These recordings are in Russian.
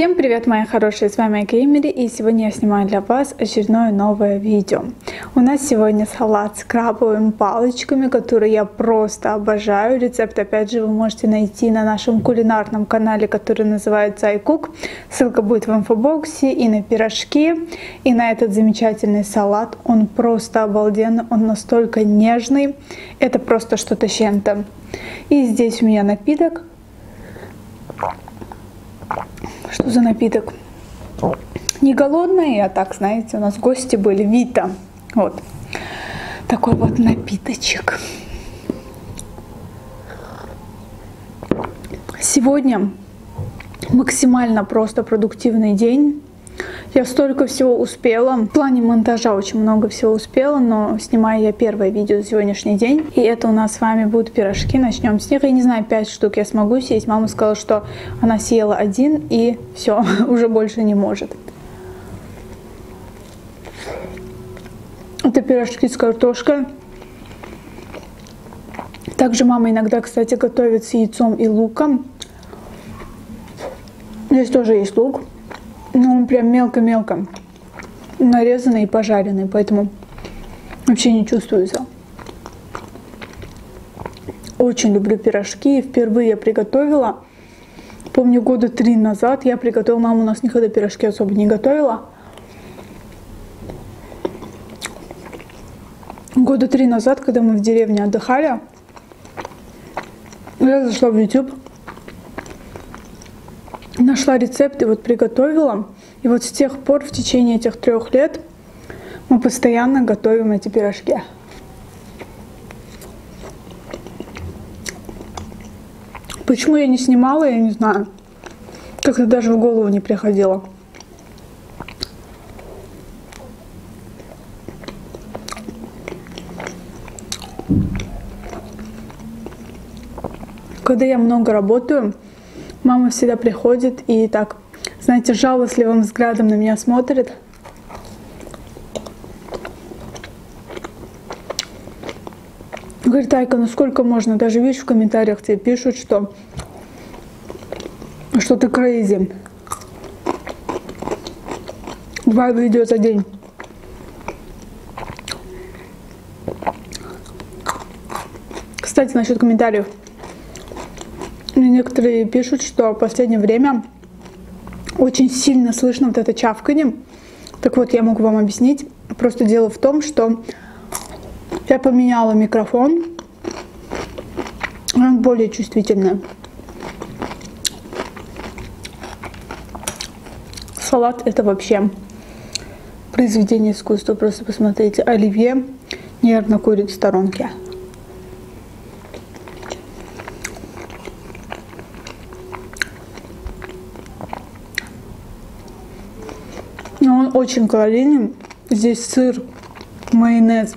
Всем привет, мои хорошие, с вами Геймери, и сегодня я снимаю для вас очередное новое видео. У нас сегодня салат с крабовыми палочками, который я просто обожаю. Рецепт, опять же, вы можете найти на нашем кулинарном канале, который называется iCook. Ссылка будет в инфобоксе и на пирожки, и на этот замечательный салат. Он просто обалденный, он настолько нежный, это просто что-то чем-то. И здесь у меня напиток что за напиток? Не голодные, а так, знаете, у нас гости были, Вита. Вот. Такой вот напиточек. Сегодня максимально просто продуктивный день. Я столько всего успела. В плане монтажа очень много всего успела, но снимаю я первое видео за сегодняшний день. И это у нас с вами будут пирожки. Начнем с них. Я не знаю, 5 штук я смогу съесть. Мама сказала, что она съела один и все, уже больше не может. Это пирожки с картошкой. Также мама иногда, кстати, готовит с яйцом и луком. Здесь тоже есть лук. Ну, он прям мелко-мелко нарезанный и пожаренный, поэтому вообще не чувствуется. Очень люблю пирожки. Впервые я приготовила. Помню, года три назад я приготовила. Мама у нас никогда пирожки особо не готовила. Года три назад, когда мы в деревне отдыхали, я зашла в YouTube нашла рецепт и вот приготовила. И вот с тех пор, в течение этих трех лет, мы постоянно готовим эти пирожки. Почему я не снимала, я не знаю. Как-то даже в голову не приходило. Когда я много работаю, Мама всегда приходит и так, знаете, жалостливым взглядом на меня смотрит. Говорит, Айка, ну сколько можно? Даже видишь, в комментариях тебе пишут, что, что ты крейзи. Два видео за день. Кстати, насчет комментариев. Некоторые пишут, что в последнее время очень сильно слышно вот это чавканье. Так вот, я могу вам объяснить. Просто дело в том, что я поменяла микрофон. Он более чувствительный. Салат это вообще произведение искусства. Просто посмотрите. Оливье нервно курит в сторонке. Очень калорийный. Здесь сыр, майонез,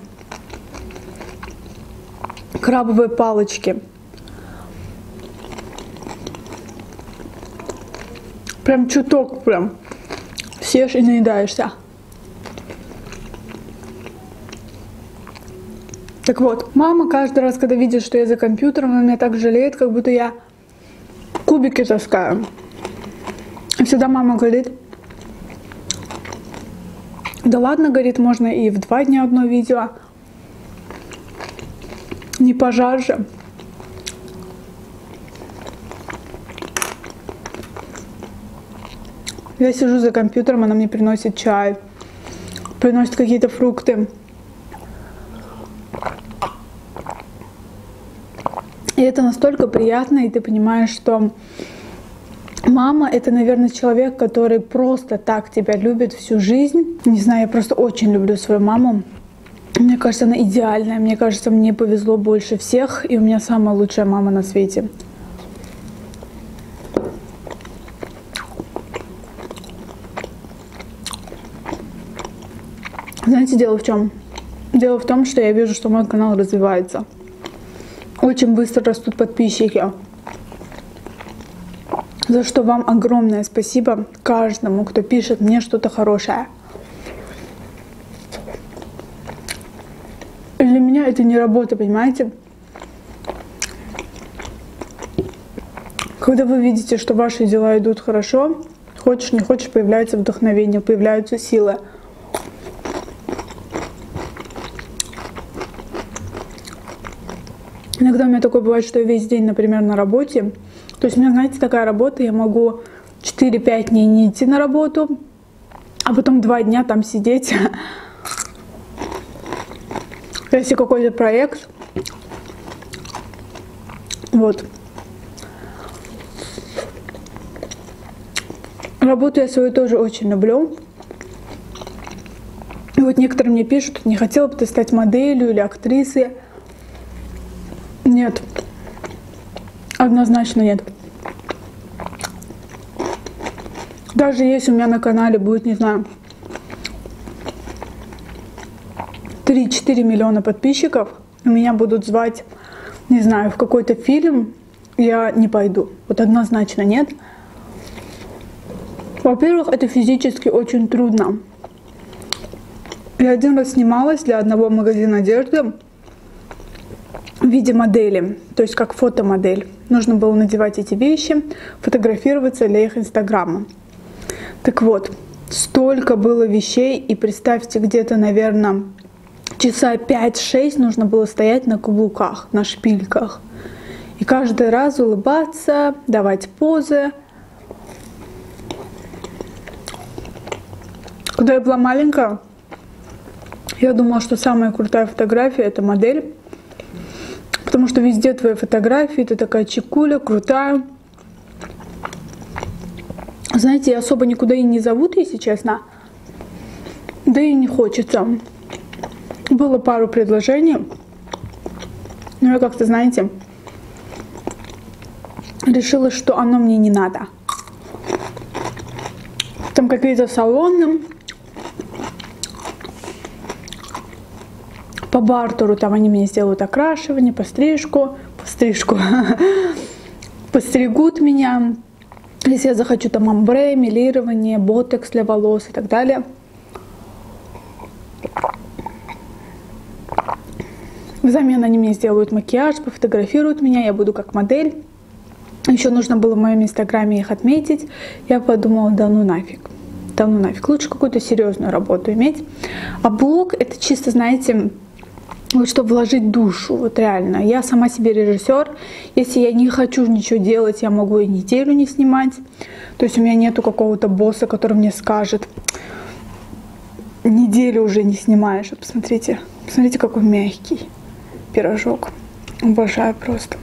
крабовые палочки. Прям чуток прям. Съешь и наедаешься. Так вот, мама каждый раз, когда видит, что я за компьютером, она меня так жалеет, как будто я кубики таскаю. И всегда мама говорит, да ладно, говорит, можно и в два дня одно видео. Не пожар же. Я сижу за компьютером, она мне приносит чай, приносит какие-то фрукты. И это настолько приятно, и ты понимаешь, что Мама — это, наверное, человек, который просто так тебя любит всю жизнь. Не знаю, я просто очень люблю свою маму. Мне кажется, она идеальная. Мне кажется, мне повезло больше всех, и у меня самая лучшая мама на свете. Знаете, дело в чем? Дело в том, что я вижу, что мой канал развивается. Очень быстро растут подписчики. За что вам огромное спасибо каждому, кто пишет мне что-то хорошее. Для меня это не работа, понимаете? Когда вы видите, что ваши дела идут хорошо, Хочешь, не хочешь, появляется вдохновение, появляются силы. Иногда у меня такое бывает, что я весь день, например, на работе. То есть у меня, знаете, такая работа, я могу 4-5 дней не идти на работу, а потом 2 дня там сидеть. Если какой-то проект. Вот. Работу я свою тоже очень люблю. И вот некоторые мне пишут, не хотела бы ты стать моделью или актрисой. Нет. Однозначно нет. Даже если у меня на канале будет, не знаю, 3-4 миллиона подписчиков, меня будут звать, не знаю, в какой-то фильм, я не пойду. Вот однозначно нет. Во-первых, это физически очень трудно. Я один раз снималась для одного магазина одежды в виде модели, то есть как фотомодель. Нужно было надевать эти вещи, фотографироваться для их инстаграма. Так вот, столько было вещей, и представьте, где-то, наверное, часа 5-6 нужно было стоять на каблуках, на шпильках. И каждый раз улыбаться, давать позы – Когда я была маленькая, я думала, что самая крутая фотография это модель. Потому что везде твои фотографии, ты такая чекуля, крутая. Знаете, особо никуда и не зовут, если честно. Да и не хочется. Было пару предложений. Но я как-то, знаете, решила, что оно мне не надо. Там какие-то салоны, по бартеру, там они мне сделают окрашивание, пострижку, пострижку, постригут меня, если я захочу там амбре, милирование, ботекс для волос и так далее. Взамен они мне сделают макияж, пофотографируют меня, я буду как модель. Еще нужно было в моем инстаграме их отметить. Я подумала, да ну нафиг. Да ну нафиг. Лучше какую-то серьезную работу иметь. А блог это чисто, знаете, вот чтобы вложить душу, вот реально. Я сама себе режиссер. Если я не хочу ничего делать, я могу и неделю не снимать. То есть у меня нету какого-то босса, который мне скажет, неделю уже не снимаешь. Вот посмотрите, посмотрите, какой мягкий пирожок. Обожаю просто.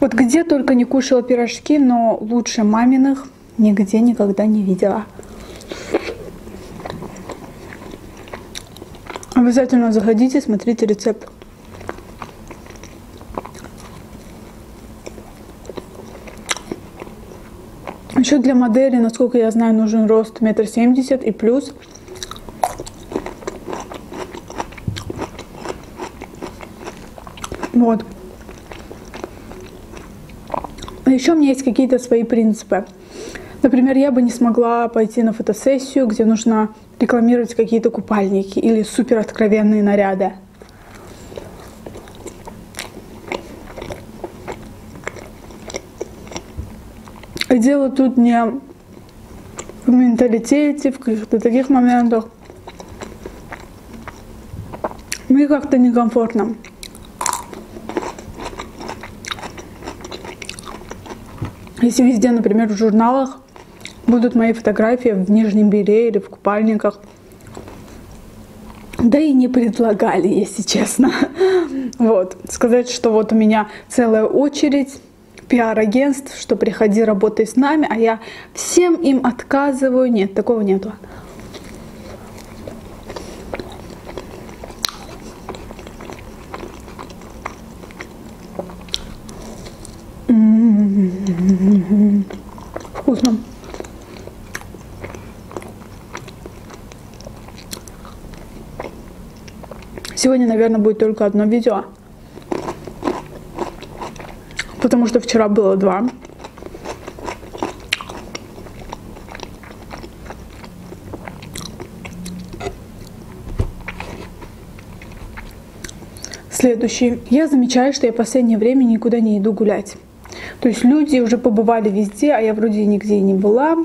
Вот где только не кушала пирожки, но лучше маминых нигде никогда не видела. Обязательно заходите, смотрите рецепт. Еще для модели, насколько я знаю, нужен рост метр семьдесят и плюс. Вот. Еще у меня есть какие-то свои принципы. Например, я бы не смогла пойти на фотосессию, где нужно рекламировать какие-то купальники или супер откровенные наряды. И дело тут не в менталитете, в каких-то таких моментах. Мне как-то некомфортно. Если везде, например, в журналах будут мои фотографии в нижнем белье или в купальниках. Да и не предлагали, если честно. Вот. Сказать, что вот у меня целая очередь пиар-агентств, что приходи, работай с нами, а я всем им отказываю. Нет, такого нету. Вкусно. Сегодня, наверное, будет только одно видео. Потому что вчера было два. Следующий. Я замечаю, что я в последнее время никуда не иду гулять. То есть люди уже побывали везде, а я вроде нигде не была.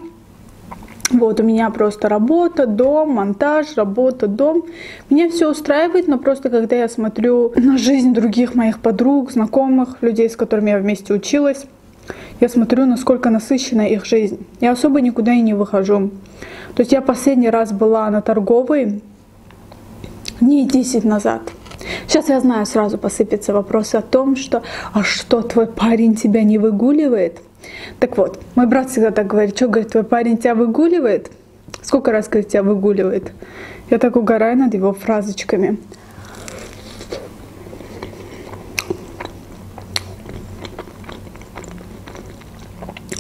Вот у меня просто работа, дом, монтаж, работа, дом. Меня все устраивает, но просто когда я смотрю на жизнь других моих подруг, знакомых, людей, с которыми я вместе училась, я смотрю, насколько насыщена их жизнь. Я особо никуда и не выхожу. То есть я последний раз была на торговой дней 10 назад. Сейчас я знаю, сразу посыпятся вопросы о том, что «А что, твой парень тебя не выгуливает?» Так вот, мой брат всегда так говорит, что, говорит, твой парень тебя выгуливает? Сколько раз, говорит, тебя выгуливает? Я так угораю над его фразочками.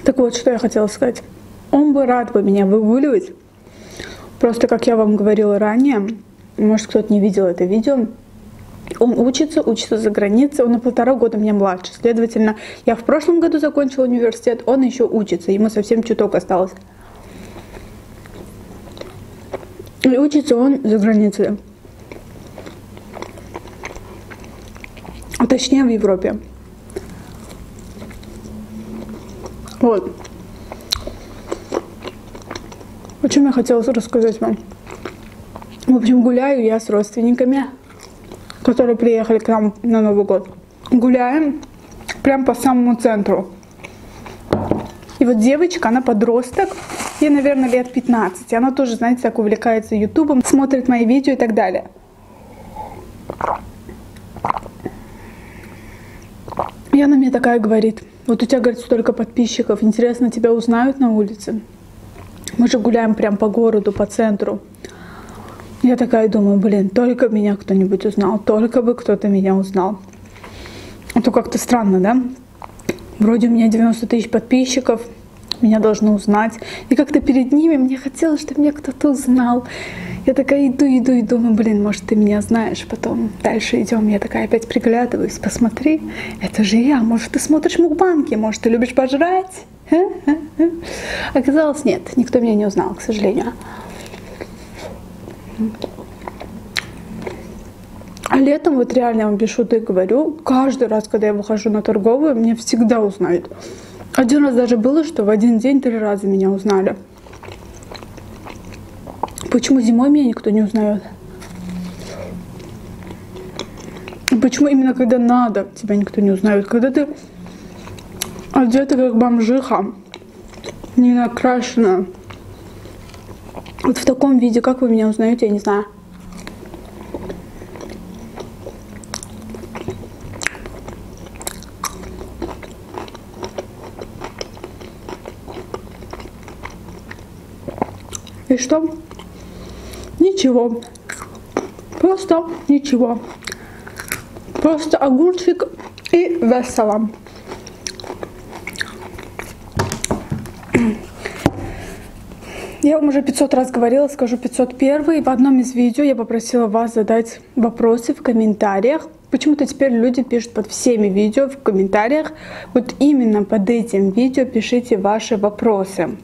Так вот, что я хотела сказать. Он бы рад бы меня выгуливать. Просто, как я вам говорила ранее, может, кто-то не видел это видео, он учится, учится за границей, он на полтора года меня младше. Следовательно, я в прошлом году закончила университет, он еще учится, ему совсем чуток осталось. И учится он за границей. А точнее в Европе. Вот. О чем я хотела рассказать вам. В общем, гуляю я с родственниками которые приехали к нам на Новый год. Гуляем прям по самому центру. И вот девочка, она подросток, ей, наверное, лет 15. И она тоже, знаете, так увлекается ютубом, смотрит мои видео и так далее. И она мне такая говорит, вот у тебя, говорит, столько подписчиков, интересно, тебя узнают на улице? Мы же гуляем прям по городу, по центру. Я такая думаю, блин, только меня кто-нибудь узнал, только бы кто-то меня узнал. А то как-то странно, да? Вроде у меня 90 тысяч подписчиков, меня должны узнать. И как-то перед ними мне хотелось, чтобы меня кто-то узнал. Я такая иду, иду и думаю, блин, может, ты меня знаешь. Потом дальше идем, я такая опять приглядываюсь, посмотри, это же я. Может, ты смотришь мукбанки, может, ты любишь пожрать? Оказалось, нет, никто меня не узнал, к сожалению. А летом, вот реально, я вам без шуток говорю, каждый раз, когда я выхожу на торговую, меня всегда узнают. Один раз даже было, что в один день три раза меня узнали. Почему зимой меня никто не узнает? Почему именно когда надо, тебя никто не узнает? Когда ты одета как бомжиха, не накрашена, вот в таком виде, как вы меня узнаете, я не знаю. И что? Ничего. Просто ничего. Просто огурчик и весело. Я вам уже 500 раз говорила, скажу 501. В одном из видео я попросила вас задать вопросы в комментариях. Почему-то теперь люди пишут под всеми видео в комментариях. Вот именно под этим видео пишите ваши вопросы.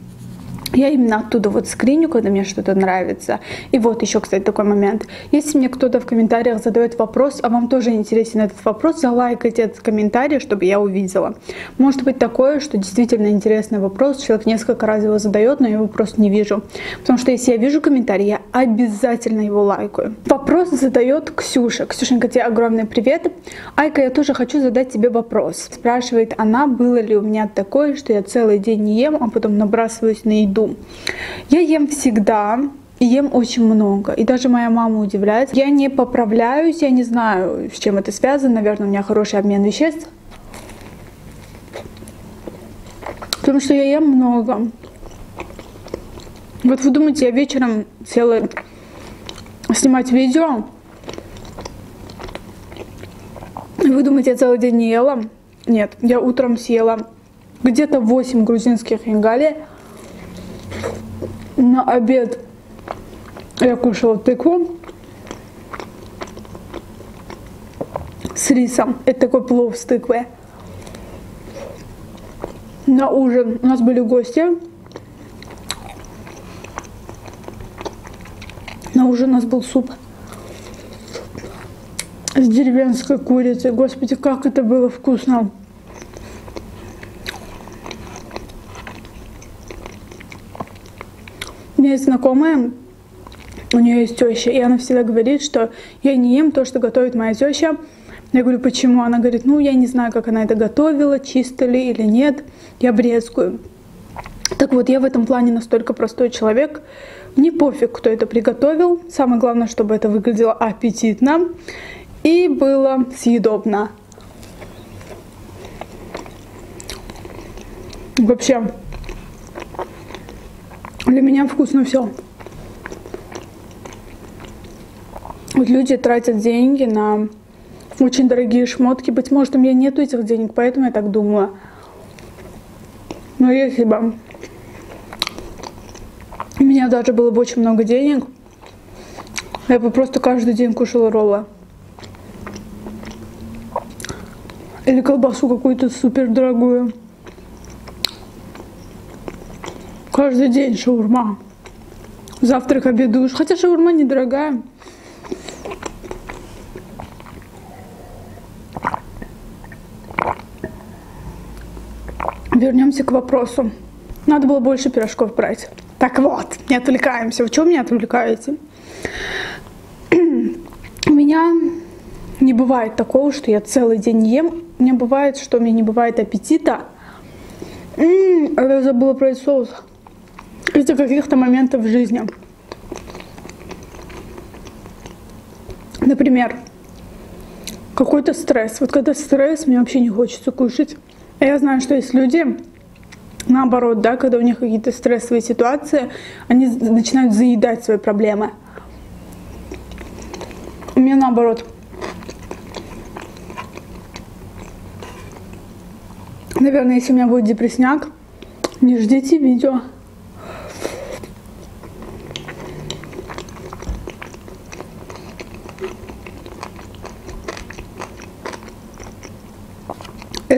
Я именно оттуда вот скриню, когда мне что-то нравится. И вот еще, кстати, такой момент. Если мне кто-то в комментариях задает вопрос, а вам тоже интересен этот вопрос, залайкайте этот комментарий, чтобы я увидела. Может быть такое, что действительно интересный вопрос, человек несколько раз его задает, но я его просто не вижу. Потому что если я вижу комментарий, я обязательно его лайкаю. Вопрос задает Ксюша. Ксюшенька, тебе огромный привет. Айка, я тоже хочу задать тебе вопрос. Спрашивает она, было ли у меня такое, что я целый день не ем, а потом набрасываюсь на еду. Я ем всегда, и ем очень много. И даже моя мама удивляется. Я не поправляюсь, я не знаю, с чем это связано. Наверное, у меня хороший обмен веществ. Потому что я ем много. Вот вы думаете, я вечером села снимать видео, вы думаете, я целый день не ела? Нет, я утром съела где-то 8 грузинских ингалий, на обед я кушала тыкву с рисом. Это такой плов с тыквой. На ужин у нас были гости. На ужин у нас был суп с деревенской курицей. Господи, как это было вкусно. Меня есть знакомая, у нее есть теща, и она всегда говорит, что я не ем то, что готовит моя теща. Я говорю, почему? Она говорит, ну, я не знаю, как она это готовила, чисто ли или нет, я брезгую. Так вот, я в этом плане настолько простой человек, мне пофиг, кто это приготовил, самое главное, чтобы это выглядело аппетитно и было съедобно. Вообще, для меня вкусно все. Вот люди тратят деньги на очень дорогие шмотки. Быть может, у меня нету этих денег, поэтому я так думаю. Но если бы у меня даже было бы очень много денег, я бы просто каждый день кушала роллы. Или колбасу какую-то супер дорогую. Каждый день шаурма. Завтрак, обед, ужин. Хотя шаурма недорогая. Вернемся к вопросу. Надо было больше пирожков брать. Так вот, не отвлекаемся. В чем меня отвлекаете? У меня не бывает такого, что я целый день ем. У меня бывает, что у меня не бывает аппетита. М-м, я забыла про соус. Из-за каких-то моментов в жизни. Например, какой-то стресс. Вот когда стресс, мне вообще не хочется кушать. А я знаю, что есть люди, наоборот, да, когда у них какие-то стрессовые ситуации, они начинают заедать свои проблемы. У меня наоборот. Наверное, если у меня будет депрессняк, не ждите видео.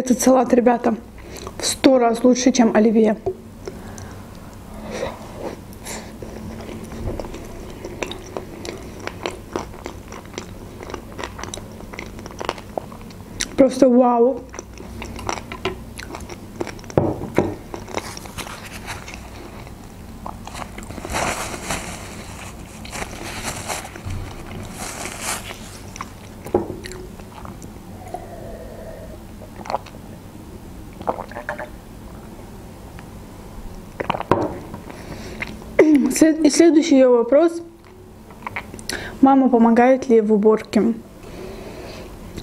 Этот салат, ребята, в сто раз лучше, чем оливье. Просто вау. И следующий ее вопрос. Мама помогает ли в уборке?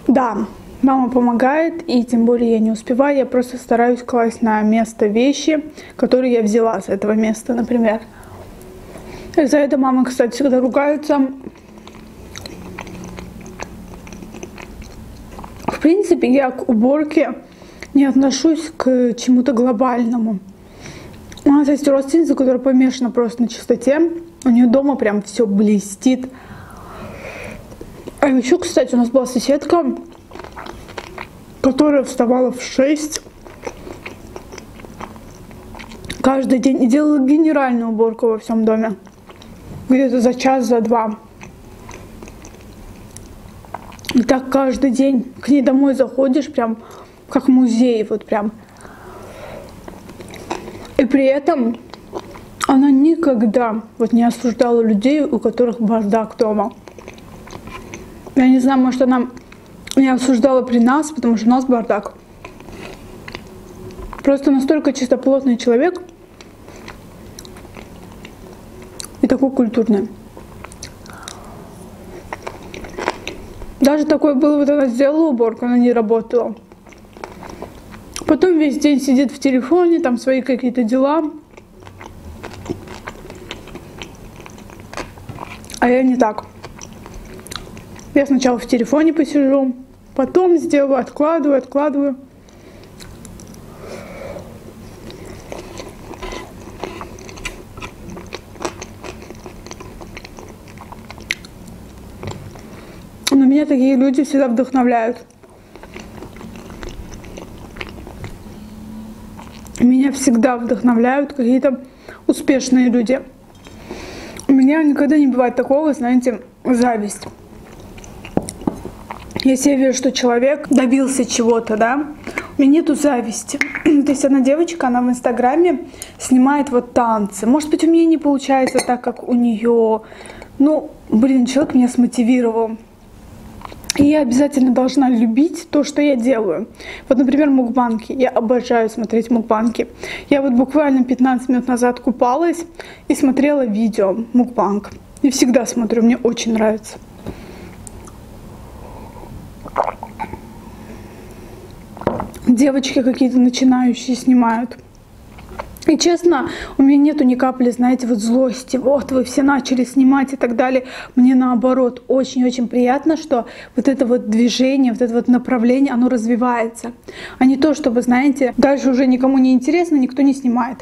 Да, мама помогает, и тем более я не успеваю, я просто стараюсь класть на место вещи, которые я взяла с этого места, например. И за это мама, кстати, всегда ругается. В принципе, я к уборке не отношусь к чему-то глобальному. У нас есть родственница, которая помешана просто на чистоте. У нее дома прям все блестит. А еще, кстати, у нас была соседка, которая вставала в 6 каждый день и делала генеральную уборку во всем доме. Где-то за час, за два. И так каждый день к ней домой заходишь, прям как музей, вот прям при этом она никогда вот не осуждала людей, у которых бардак дома. Я не знаю, может, она не осуждала при нас, потому что у нас бардак. Просто настолько чистоплотный человек и такой культурный. Даже такой был, вот она сделала уборку, она не работала. Потом весь день сидит в телефоне, там свои какие-то дела. А я не так. Я сначала в телефоне посижу, потом сделаю, откладываю, откладываю. Но меня такие люди всегда вдохновляют. Меня всегда вдохновляют какие-то успешные люди. У меня никогда не бывает такого, знаете, зависть. Если я вижу, что человек добился чего-то, да, у меня нету зависти. То есть одна девочка, она в Инстаграме снимает вот танцы. Может быть, у меня не получается так, как у нее. Ну, блин, человек меня смотивировал. И я обязательно должна любить то, что я делаю. Вот, например, мукбанки. Я обожаю смотреть мукбанки. Я вот буквально 15 минут назад купалась и смотрела видео мукбанк. И всегда смотрю, мне очень нравится. Девочки какие-то начинающие снимают. И честно, у меня нету ни капли, знаете, вот злости, вот вы все начали снимать и так далее. Мне наоборот очень-очень приятно, что вот это вот движение, вот это вот направление, оно развивается. А не то, чтобы, знаете, дальше уже никому не интересно, никто не снимает.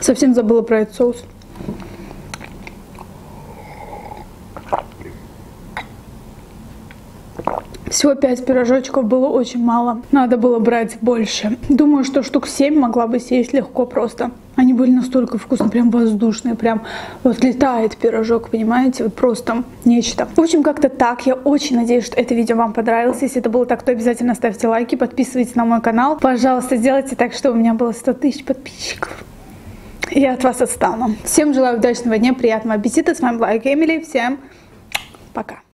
Совсем забыла про этот соус. Всего 5 пирожочков было очень мало. Надо было брать больше. Думаю, что штук 7 могла бы съесть легко просто. Они были настолько вкусные, прям воздушные, прям вот летает пирожок, понимаете, вот просто нечто. В общем, как-то так. Я очень надеюсь, что это видео вам понравилось. Если это было так, то обязательно ставьте лайки, подписывайтесь на мой канал. Пожалуйста, сделайте так, чтобы у меня было 100 тысяч подписчиков. Я от вас отстану. Всем желаю удачного дня, приятного аппетита. С вами была Эмили. Всем пока.